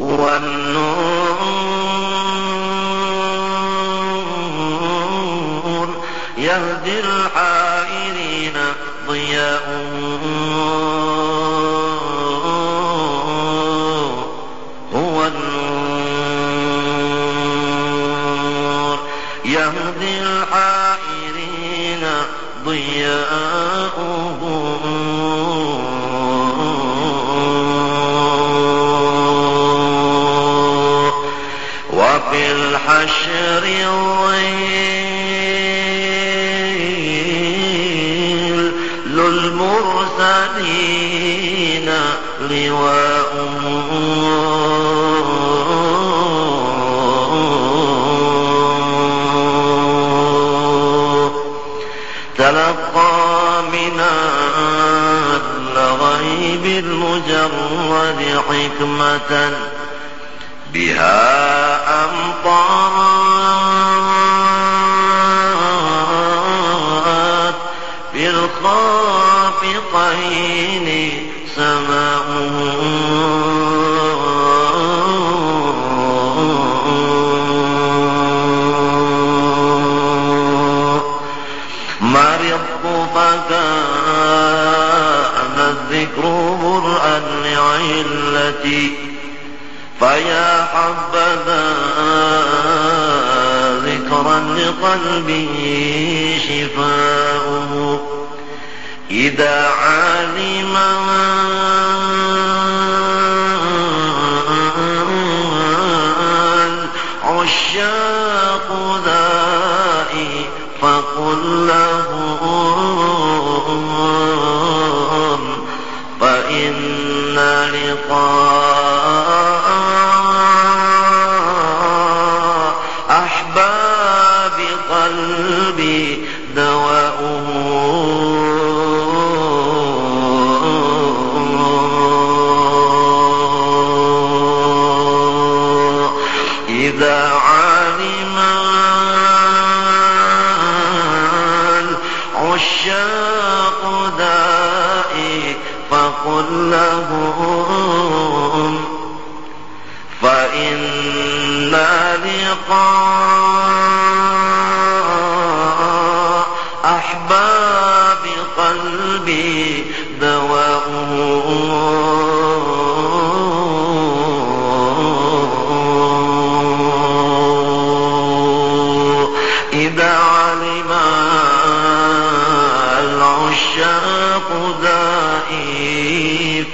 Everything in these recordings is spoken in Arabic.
والنور يهدي الحائرين ضياء. هو النور يهدي الحائرين ضياء. للمرسلين لواء تلقى من الغيب المجرد حكمة بها أمطرت في الخافقين سماء. مرضت فكان الذكر برأ لعلتي. فيا حبذا ذكرا لقلبي شفاؤه إذا علم العشاق ذائي فقل لهم فإن لقاء إذا علم العشاق دائي فقل لهم فإن لقاء أحباب قلبي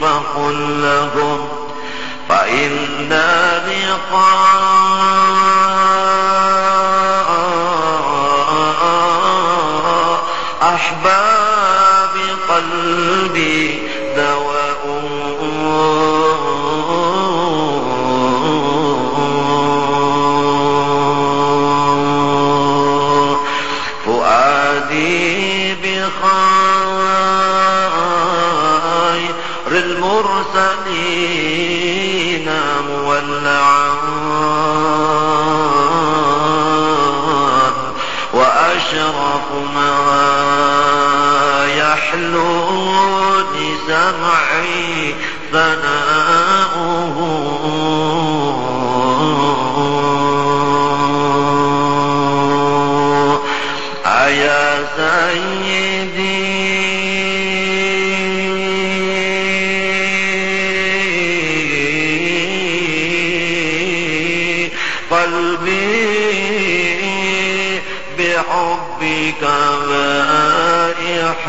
فقل لهم فإن لقاء أحباب قلبي دواء المرسلين مولعا وأشرف ما يحلو لسمعي ثناؤه بحبك بائح.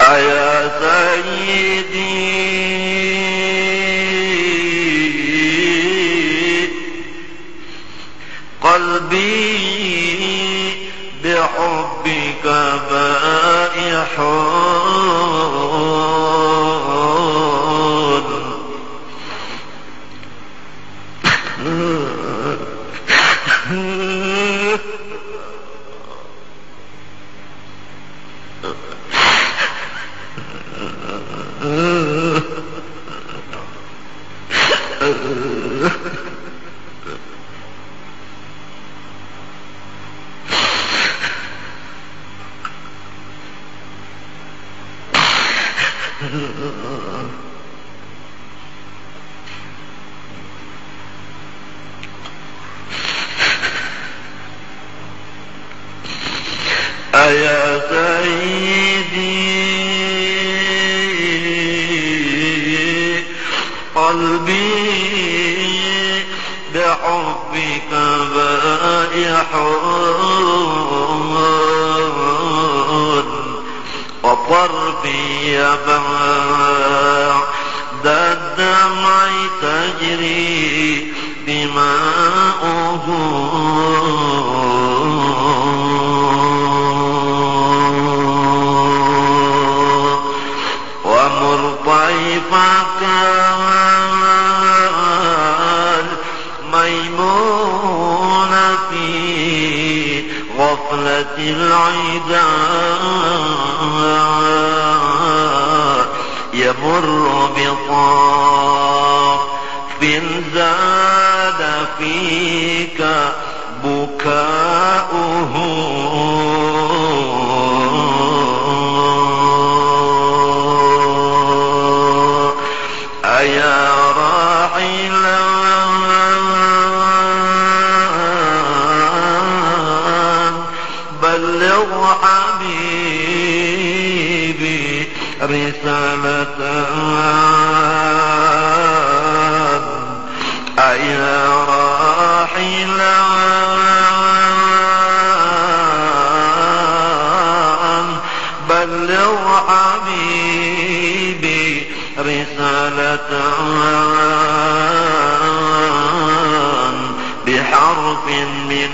أيا سيدي. قلبي بحبك بائح. أيا سيدي قلبي وطرفي بعد الدمع تجري دماؤه ومر طيفك الميمون في غفلة العدا يمر بطاف زاد فيك بكاؤه رسالة أيا راحلا بلغ حبيبي رسالة. بحرف من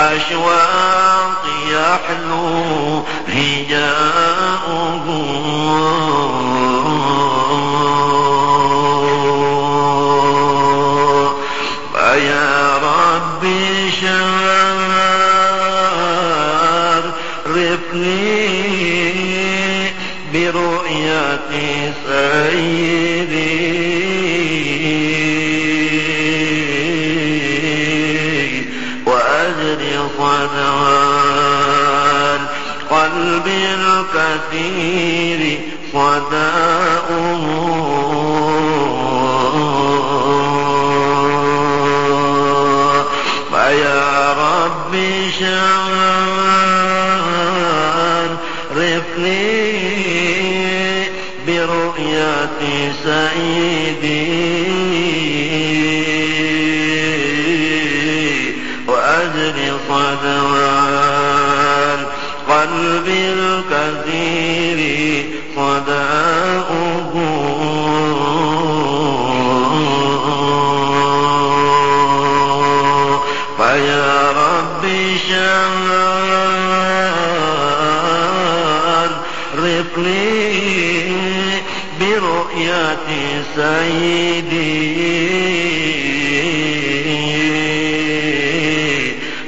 الأشواق يحلو هجاؤه وأجر صدوان قلب الكثير صداؤه فيا ربي شرفني سيدي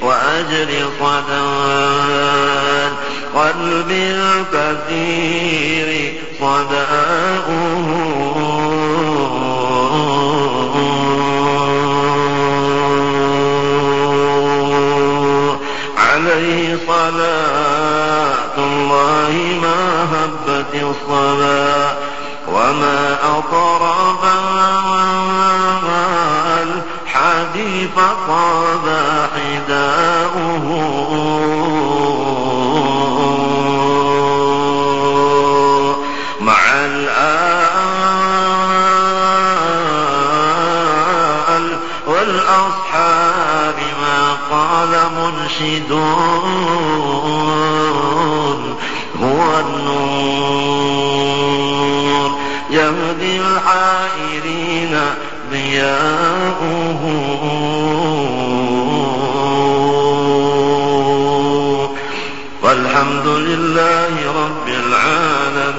وأجر صدوان قلب الكثير صداؤه عليه صلاة الله ما هبت الصلاة. وما أطرب الحديث طاب حداؤه. مع الآل والأصحاب ما قال منشدون. هو النور. يهدي الحائرين ضياؤه. والحمد لله رب العالمين.